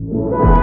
you